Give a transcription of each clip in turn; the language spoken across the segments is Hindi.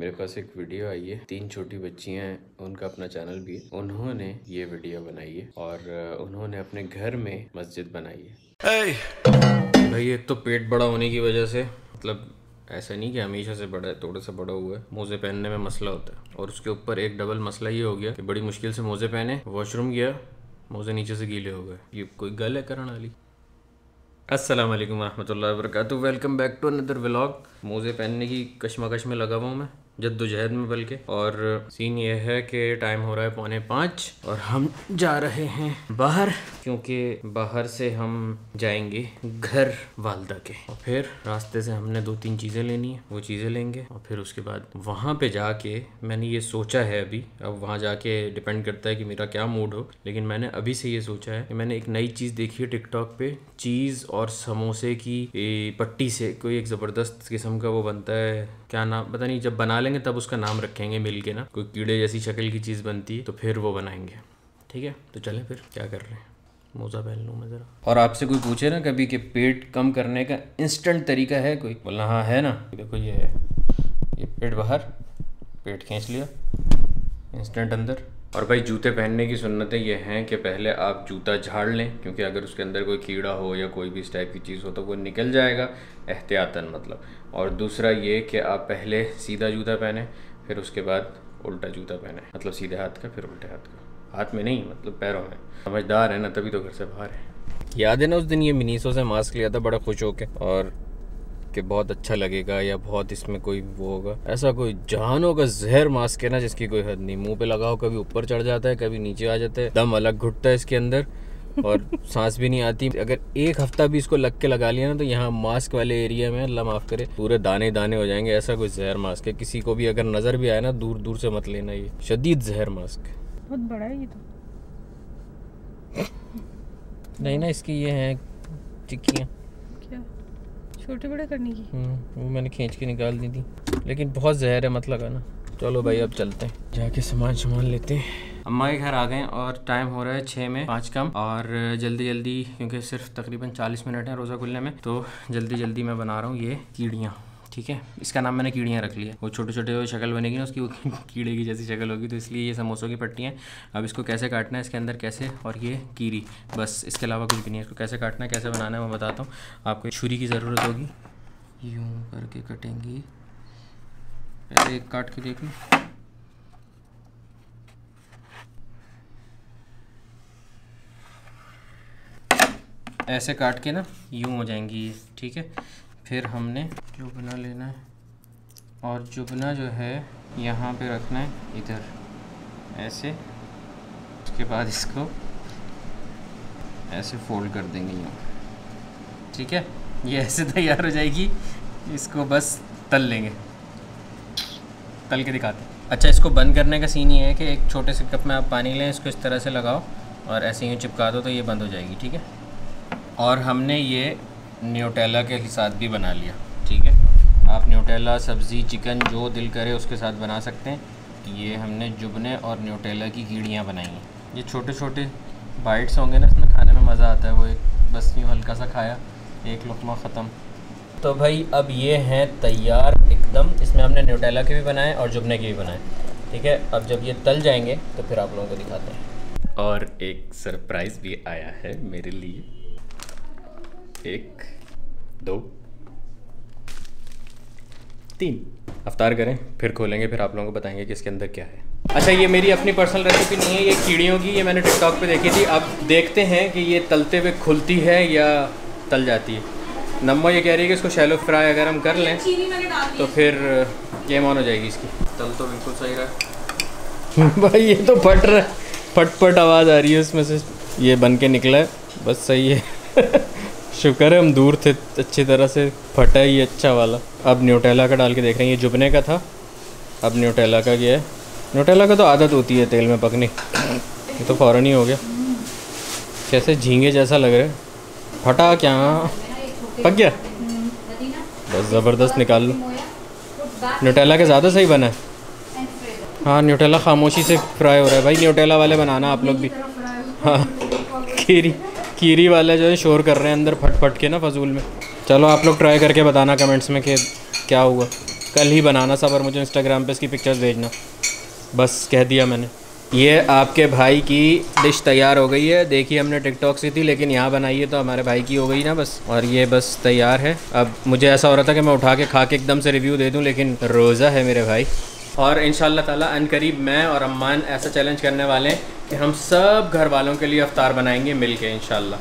मेरे पास एक वीडियो आई है तीन छोटी बच्चियाँ हैं उनका अपना चैनल भी है। उन्होंने ये वीडियो बनाई है और उन्होंने अपने घर में मस्जिद बनाई है। भाई एक तो पेट बड़ा होने की वजह से मतलब ऐसा नहीं कि हमेशा से बड़ा है थोड़ा सा बड़ा हुआ है। मोजे पहनने में मसला होता है और उसके ऊपर एक डबल मसला ये हो गया कि बड़ी मुश्किल से मोजे पहने वॉशरूम गया मोजे नीचे से गीले हो गए। ये कोई गल है करण वाली अस्सलाम वालेकुम रहमतुल्लाहि व welcome back to another vlog. मोज़े पहनने की कशमकश में लगा हुआ हूँ मैं। जद्दोजहद में बल्कि। और सीन ये है कि टाइम हो रहा है पौने पाँच, और हम जा रहे हैं बाहर, क्योंकि बाहर से हम जाएँगे घर वालदा के। और फिर रास्ते से हमने दो तीन चीज़ें लेनी है, वो चीज़ें लेंगे, और फिर उसके बाद वहाँ पे जाके मैंने ये सोचा है अभी। अब वहाँ जाके डिपेंड करता है कि मेरा क्या मूड हो, लेकिन मैंने अभी से ये सोचा है कि मैंने एक नई चीज़ देखी है टिकटॉक पे, चीज़ और समोसे की पट्टी से, कोई एक ज़बरदस्त किस्म का वो बनता है, क्या नाम, पता नहीं, जब बना लेंगे तब उसका नाम रखेंगे मिल के ना। कोई कीड़े जैसी शक्ल की चीज़ बनती है तो फिर वो बनाएँगे। ठीक है? तो चलें फिर, क्या कर रहे हैं? मोज़ा पहन लूँ मैं ज़रा। और आपसे कोई पूछे ना कभी कि पेट कम करने का इंस्टेंट तरीका है कोई? बोलना हाँ है ना। देखो, ये है। ये पेट बाहर, पेट खींच लिया। इंस्टेंट अंदर। और भाई जूते पहनने की सुन्नतें ये हैं कि पहले आप जूता झाड़ लें, क्योंकि अगर उसके अंदर कोई कीड़ा हो या कोई भी इस टाइप की चीज़ हो तो वो निकल जाएगा एहतियातन मतलब। और दूसरा ये कि आप पहले सीधा जूता पहने, फिर उसके बाद उल्टा जूता पहने। मतलब सीधे हाथ का, फिर उल्टे हाथ का। हाथ में नहीं मतलब पैरों में। समझदार है ना, तभी तो घर से बाहर है। याद है ना उस दिन ये मिनीसो से मास्क लिया था, बड़ा खुश होके। और कि बहुत अच्छा लगेगा या बहुत इसमें कोई वो होगा। ऐसा कोई जहानों का जहर मास्क है ना जिसकी कोई हद नहीं। मुँह पे लगाओ कभी ऊपर चढ़ जाता है कभी नीचे आ जाता है। दम अलग घुटता है इसके अंदर और सांस भी नहीं आती। अगर एक हफ़्ता भी इसको लग के लगा लिया ना तो यहाँ मास्क वाले एरिया में अल्लाह माफ़ करे पूरे दाने दाने हो जाएँगे। ऐसा कोई जहर मास्क है किसी को भी अगर नज़र भी आए ना दूर दूर से मत लेना ये। शदीद जहर मास्क बहुत बड़ा है ये तो। नहीं ना इसकी ये है टिक्कियाँ क्या छोटे बड़े करने की? हम्म, वो मैंने खींच के निकाल दी थी। लेकिन बहुत जहर है मत लगाना चलो भाई अब चलते हैं। जाके सामान सामान लेते हैं। अम्मा के घर आ गए और टाइम हो रहा है छः में पाँच कम। और जल्दी जल्दी क्योंकि सिर्फ़ तकरीबन चालीस मिनट है रोज़ा खुलने में तो जल्दी जल्दी मैं बना रहा हूँ ये कीड़ियाँ। ठीक है? इसका नाम मैंने कीड़ियाँ रख लिया वो छोटे छोटे वो शक्ल बनेगी ना, उसकी कीड़े की जैसी शक्ल होगी तो इसलिए ये समोसों की पट्टियाँ अब इसको कैसे काटना है, इसके अंदर कैसे? और ये कीरी बस, इसके अलावा कुछ भी नहीं है। इसको कैसे काटना है, कैसे बनाना है, मैं बताता हूँ। आपको छुरी की ज़रूरत होगी। यूँ करके कटेंगी। पहले एक काट के देख ऐसे काट के ना, यूँ हो जाएँगी ये, ठीक है? फिर हमने जुबना लेना है। और जुबना जो है, यहाँ पे रखना है, इधर। ऐसे। उसके बाद इसको ऐसे फोल्ड कर देंगे यूँ ठीक है? ये ऐसे तैयार हो जाएगी, इसको बस तल लेंगे। तल के दिखाते हैं। अच्छा इसको बंद करने का सीन ये है कि एक छोटे से कप में आप पानी लें, इसको इस तरह से लगाओ और ऐसे यूँ चिपका दो तो ये बंद हो जाएगी, ठीक है? और हमने ये न्यूटेला के साथ भी बना लिया, ठीक है? आप न्यूटेला सब्ज़ी चिकन जो दिल करे उसके साथ बना सकते हैं। ये हमने जुबने और न्यूटेला की कीड़ियाँ बनाई हैं। ये छोटे छोटे बाइट्स होंगे ना, इसमें खाने में मज़ा आता है। वो एक बस यूँ हल्का सा खाया, एक लुकमा ख़त्म। तो भाई, अब ये हैं तैयार एकदम। इसमें हमने न्यूटेला के भी बनाए और जुबने के भी बनाए, ठीक है? अब जब ये तल जाएँगे तो फिर आप लोगों को दिखाते हैं। और एक सरप्राइज़ भी आया है मेरे लिए। एक दो तीन। अफ्तार करें फिर खोलेंगे फिर आप लोगों को बताएँगे कि इसके अंदर क्या है। अच्छा ये मेरी अपनी पर्सनल रेसिपी नहीं है ये कीड़ियों की ये मैंने टिकटॉक पे देखी थी। अब देखते हैं कि ये तलते हुए खुलती है या तल जाती है। नम्मा ये कह रही है कि इसको शैलो फ्राई अगर हम कर लें तो फिर गेम ऑन हो जाएगी इसकी। तल तो बिल्कुल सही रहा। भाई ये तो फट रहा है। फट फट आवाज़ आ रही है उसमें से। ये बन के निकला है बस सही है। शुक्र है, हम दूर थे, अच्छी तरह से फटा ही अच्छा वाला। अब न्यूटेला का डाल के देख रहे हैं, ये जुबने का था। अब न्यूटेला का क्या है। न्यूटेला का तो आदत होती है तेल में पकने। ये तो फ़ौरन ही हो गया। कैसे झींगे जैसा लग रहा है। फटा क्या? पक गया? बस ज़बरदस्त निकाल लो। न्यूटेला के ज़्यादा सही बना है। हाँ न्यूटेला खामोशी से फ्राई हो रहा है। भाई न्यूटेला वाले बनाना आप लोग भी। हाँ खीरी। खीरी वाले जो है, शोर कर रहे हैं अंदर फट फट के ना फजूल में। चलो आप लोग ट्राई करके बताना कमेंट्स में कि क्या हुआ। कल ही बनाना सब और मुझे इंस्टाग्राम पे इसकी पिक्चर्स भेजना। बस कह दिया मैंने। ये आपके भाई की डिश तैयार हो गई है। देखिए हमने टिकटॉक से थी, लेकिन यहाँ बनाई है तो हमारे भाई की हो गई ना बस। और ये बस तैयार है। अब मुझे ऐसा हो रहा था कि मैं उठा के खा के एकदम से रिव्यू दे दूँ, लेकिन रोज़ा है मेरे भाई। और इन ताला अन करीब मैं और अम्मान ऐसा चैलेंज करने वाले हैं कि हम सब घर वालों के लिए अवतार बनाएँगे मिल के इन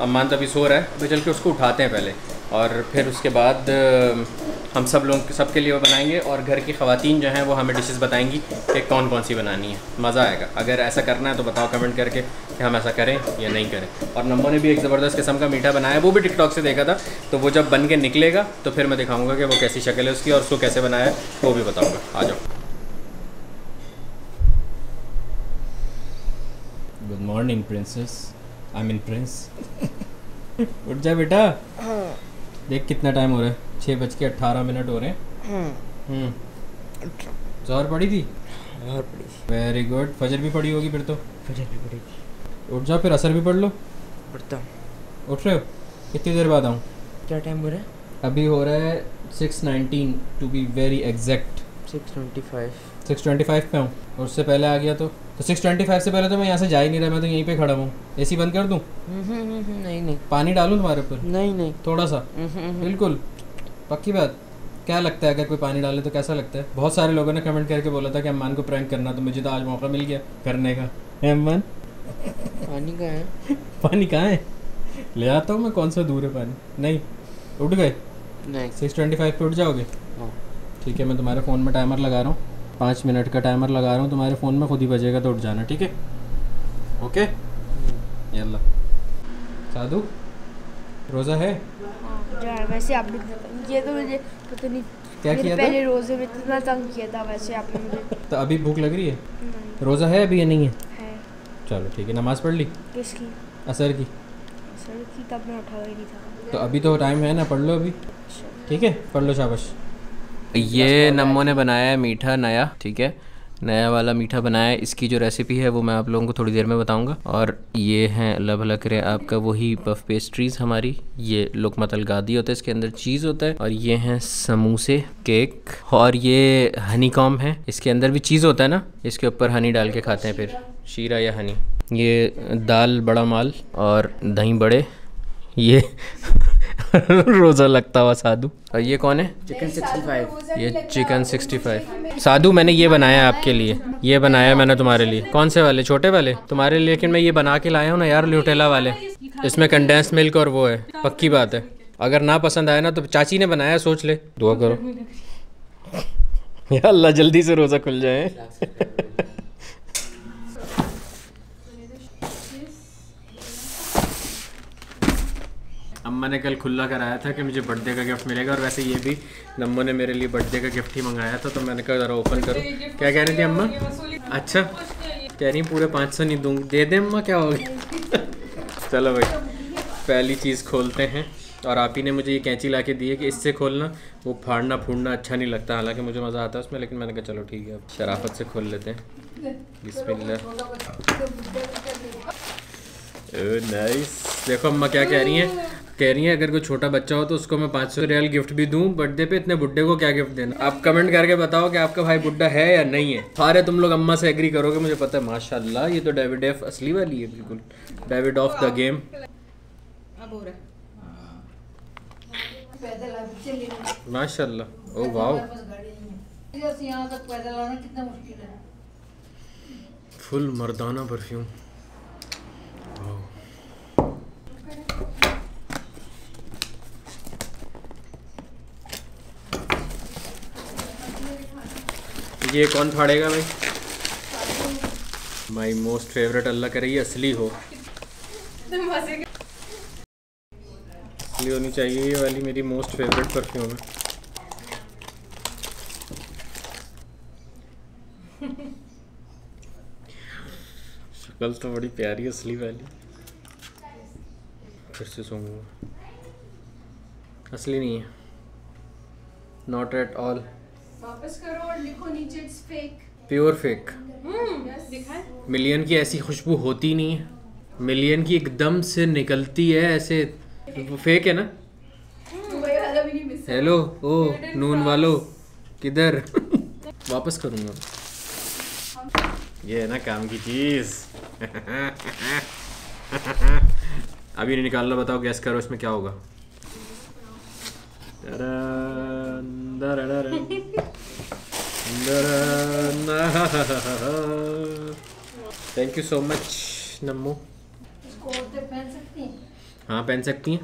अम्मान तभी सो रहा है, अभी चल के उसको उठाते हैं पहले। और फिर उसके बाद हम सब लोग सब के लिए वो बनाएँगे और घर की ख़वातीन जो हैं वो हमें डिशेस बताएँगी कि कौन कौन सी बनानी है। मज़ा आएगा। अगर ऐसा करना है तो बताओ कमेंट करके कि हम ऐसा करें या नहीं करें। और नम्बो ने भी एक ज़बरदस्त किस्म का मीठा बनाया वो भी टिकटॉक से देखा था। तो वो जब बन के निकलेगा तो फिर मैं दिखाऊँगा कि वो कैसी शक्ल है उसकी और उसको कैसे बनाया वो भी बताऊँगा। आ जाओ। Morning princess I mean prince उठ जा बेटा। हाँ। देख कितना टाइम हो रहा है। छः बज के अट्ठारह मिनट हो रहे हैं। हम्म। ज़ोर पड़ी थी? पड़ी वेरी गुड फजर भी पड़ी होगी फिर तो। फजर भी पड़ी थी। उठ जाओ फिर असर भी पढ़ लो। पढ़ता हूँ। उठ रहे हो? कितनी देर बाद आऊँ? क्या टाइम हो रहा है? अभी हो रहा है six nineteen to be very exact six twenty five six twenty five पे हूँ उससे पहले आ गया तो? तो सिक्स ट्वेंटी फाइव से पहले तो मैं यहाँ से जा ही नहीं रहा मैं तो यहीं पे खड़ा हूँ। ए सी बंद कर दूँ? नहीं नहीं। पानी डालूँ तुम्हारे ऊपर? नहीं नहीं। थोड़ा सा? बिल्कुल। पक्की बात। क्या लगता है अगर कोई पानी डाले तो कैसा लगता है? बहुत सारे लोगों ने कमेंट करके बोला था कि अम्मान को प्रैंक करना तो मुझे तो आज मौका मिल गया करने का। है अम्मान? पानी कहाँ है? पानी कहाँ है? ले आता हूँ मैं कौन सा दूर है पानी? नहीं उठ गए। नहीं। सिक्स ट्वेंटी फाइव पे उठ जाओगे? हाँ। ठीक है मैं तुम्हारे फ़ोन में टाइमर लगा रहा हूँ। पाँच मिनट का टाइमर लगा रहा हूँ तुम्हारे फ़ोन में खुद ही बजेगा तो उठ जाना ठीक है? ओके यल्ला साधु रोज़ा है? हाँ, वैसे आप ये तो मुझे पता नहीं क्या किया पहले रोज़े में इतना तंग किया था वैसे आपने मुझे तो अभी भूख लग रही है? रोज़ा है अभी या नहीं है? है। चलो ठीक है नमाज़ पढ़ ली? किसकी? असर की? असर की तब मैं उठा ही नहीं था। तो अभी तो टाइम है ना पढ़ लो अभी। अच्छा। ठीक है पढ़ लो शाबाश। ये नमो ने बनाया है मीठा नया ठीक है? नया वाला मीठा बनाया है। इसकी जो रेसिपी है वो मैं आप लोगों को थोड़ी देर में बताऊँगा। और ये हैं अल्लाह भला करे आपका वही पफ पेस्ट्रीज़ हमारी। ये लोकमत अलगादी होता है इसके अंदर चीज़ होता है। और ये हैं समोसे केक और ये हनी कॉम है। इसके अंदर भी चीज़ होता है ना? इसके ऊपर हनी डाल के खाते हैं फिर। शीरा या हनी ये दाल बड़ा माल और दही बड़े। ये रोज़ा लगता हुआ साधु। और ये कौन है? चिकन सिक्सटी फाइव ये चिकन सिक्सटी फाइव साधु मैंने ये बनाया आपके लिए। ये बनाया मैंने तुम्हारे लिए। कौन से वाले? छोटे वाले? तुम्हारे लिए लेकिन मैं ये बना के लाया हूँ ना यार ल्यूटेला वाले। इसमें कंडेंस मिल्क और वो है। पक्की बात है। अगर ना पसंद आया ना तो चाची ने बनाया सोच ले। दुआ करो। या अल्लाह जल्दी से रोज़ा खुल जाए। अम्मा ने कल खुला कराया था कि मुझे बर्थडे का गिफ्ट मिलेगा और वैसे ये भी नम्मो ने मेरे लिए बर्थडे का गिफ्ट ही मंगाया था तो मैंने कहा ज़रा ओपन करो। क्या कह रही थी अम्मा? अच्छा। कह रही पूरे पाँच सौ नहीं दूँगी। दे दे अम्मा क्या होगी चलो भाई पहली चीज़ खोलते हैं। और आप ही ने मुझे ये कैंची ला के दी है कि इससे खोलना वो फाड़ना फूड़ना अच्छा नहीं लगता। हालाँकि मुझे मज़ा आता है उसमें लेकिन मैंने कहा चलो ठीक है अब शराफत से खोल लेते हैं। बिस्मिल्लाह। नाइस देखो अम्मा क्या कह रही हैं। कह रही है अगर कोई छोटा बच्चा हो तो उसको मैं पाँच सौ रियल गिफ्ट भी दूँ बर्थडे पे इतने बुड्ढे को क्या गिफ्ट देना? आप कमेंट करके बताओ कि आपका भाई बुड्ढा है या नहीं है। सारे तुम लोग अम्मा से एग्री करोगे मुझे पता है माशाल्लाह ये तो डेविड एफ़ असली वाली है बिल्कुल। डेविड ऑफ़ द गेम माशाल्लाह। Oh wow. फुल मर्दाना परफ्यूम। ये कौन फाड़ेगा भाई? माई मोस्ट फेवरेट अल्लाह करे, ये असली हो। असली होनी चाहिए, ये वाली मेरी मोस्ट फेवरेट परफ्यूम है। शक्ल तो बड़ी प्यारी असली वाली। फिर से सूंघूँगा असली नहीं है। नॉट एट ऑल वापस करो और लिखो नीचे it's fake pure fake million की ऐसी खुशबू होती नहीं है। मिलियन की एकदम से निकलती है ऐसे। वो फेक है ना? हेलो ओ नून वालो किधर? वापस करूँगा। ये है ना काम की चीज़। अभी नहीं निकालना बताओ गैस करो इसमें क्या होगा। Thank you so much Nammo हाँ? पहन सकती हैं।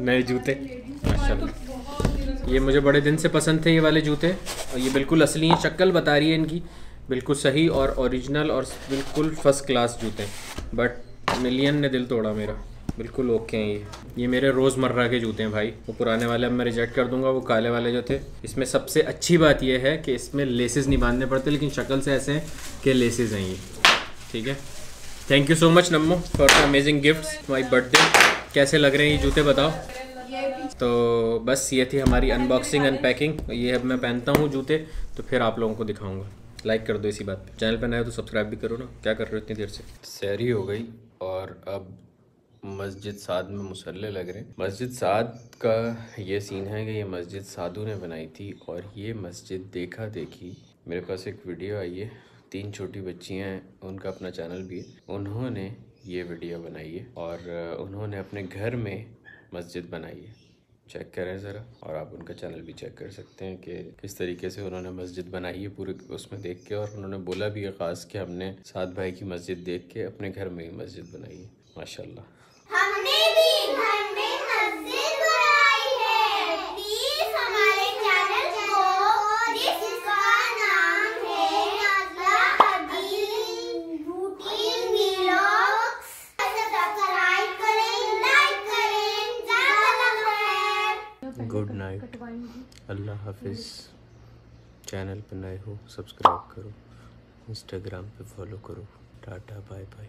नए जूते। माशाल्लाह ये मुझे बड़े दिन से पसंद थे ये वाले जूते। और ये बिल्कुल असली हैं शक्ल बता रही है इनकी। बिल्कुल सही और ओरिजिनल और बिल्कुल फ़र्स्ट क्लास जूते। बट मिलियन ने दिल तोड़ा मेरा। बिल्कुल ओके हैं ये। ये मेरे रोज़मर्रा के जूते हैं भाई। वो पुराने वाले अब मैं रिजेक्ट कर दूँगा, वो काले वाले जो थे। इसमें सबसे अच्छी बात ये है कि इसमें लेसेस नहीं बांधने पड़ते, लेकिन शक्ल से ऐसे हैं कि लेसेस हैं ये। ठीक है? Thank you so much Nammo for amazing gift my birthday कैसे लग रहे हैं ये जूते, बताओ? तो बस ये थी हमारी अनबॉक्सिंग अनपैकिंग ये अब मैं पहनता हूँ जूते तो फिर आप लोगों को दिखाऊँगा। लाइक कर दो इसी बात पे। चैनल पे नए हो तो सब्सक्राइब भी करो ना। क्या कर रहे हो इतनी देर से? सैरी हो गई और अब मस्जिद साद में मुसल्ले लग रहे हैं। मस्जिद साद का ये सीन है कि ये मस्जिद साधु ने बनाई थी और ये मस्जिद देखा देखी मेरे पास एक वीडियो आई है। तीन छोटी बच्चियाँ हैं, उनका अपना चैनल भी है। उन्होंने ये वीडियो बनाई है और उन्होंने अपने घर में मस्जिद बनाई है। चेक करें ज़रा और आप उनका चैनल भी चेक कर सकते हैं कि किस तरीके से उन्होंने मस्जिद बनाई है पूरे उसमें देख के और उन्होंने बोला भी है ख़ास कि हमने सात भाई की मस्जिद देख के अपने घर में ही मस्जिद बनाई है। माशाल्लाह। हमने भी घर में मस्जिद बनाई है। प्लीज़ हमारे चैनल को जिसका नाम है Nazla Adeel routine vlogs subscribe करें लाइक करें ज़्यादा गुड नाइट अल्लाह हाफिज़। चैनल पर नए हो सब्सक्राइब करो। इंस्टाग्राम पे फॉलो करो। Tata bye bye